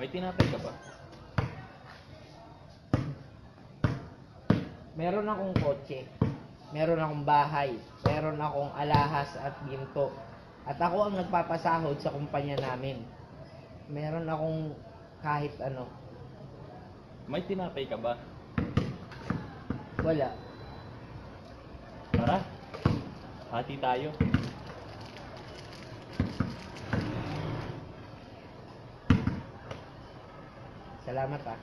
May tinapay ka ba? Meron akong kotse. Meron akong bahay. Meron akong alahas at ginto. At ako ang nagpapasahod sa kumpanya namin. Meron akong kahit ano. May tinapay ka ba? Wala. Tara. Hati tayo. Salamat ah.